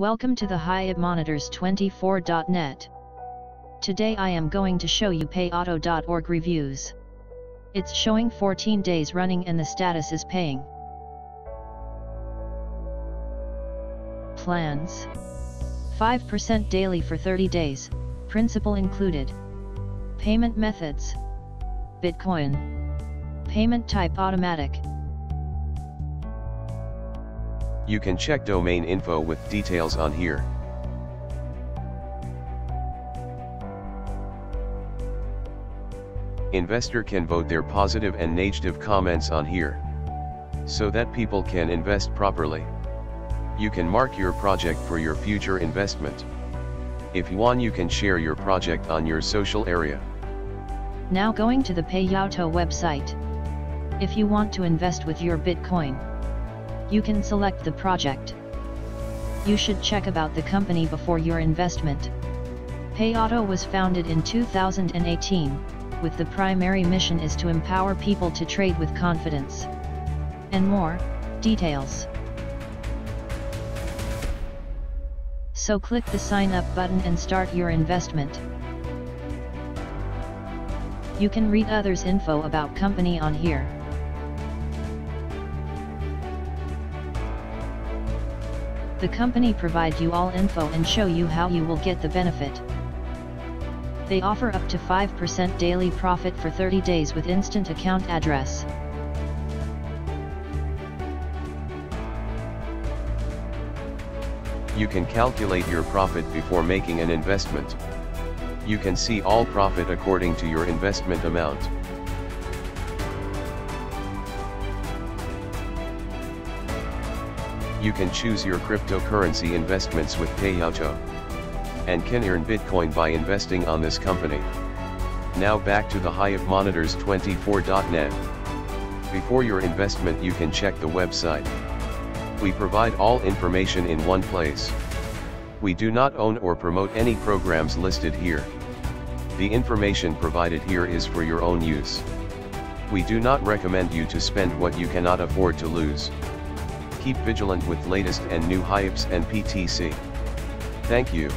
Welcome to the Hyip Monitors 24.net. Today I am going to show you payauto.org reviews. It's showing 14 days running and the status is paying. Plans 5% daily for 30 days, principal included. Payment methods Bitcoin. Payment type automatic. You can check domain info with details on here. Investor can vote their positive and negative comments on here. So that people can invest properly. You can mark your project for your future investment. If you want you can share your project on your social area. Now going to the Payauto website. If you want to invest with your Bitcoin, you can select the project. You should check about the company before your investment. Payauto was founded in 2018, with the primary mission is to empower people to trade with confidence. And more, details. So click the sign up button and start your investment. You can read others info about company on here. The company provide you all info and show you how you will get the benefit. They offer up to 5% daily profit for 30 days with instant account address. You can calculate your profit before making an investment. You can see all profit according to your investment amount. You can choose your cryptocurrency investments with Payauto. And can earn Bitcoin by investing on this company. Now back to the Hyip Monitors 24.net. Before your investment you can check the website. We provide all information in one place. We do not own or promote any programs listed here. The information provided here is for your own use. We do not recommend you to spend what you cannot afford to lose. Keep vigilant with latest and new HYIPs and PTC. Thank you.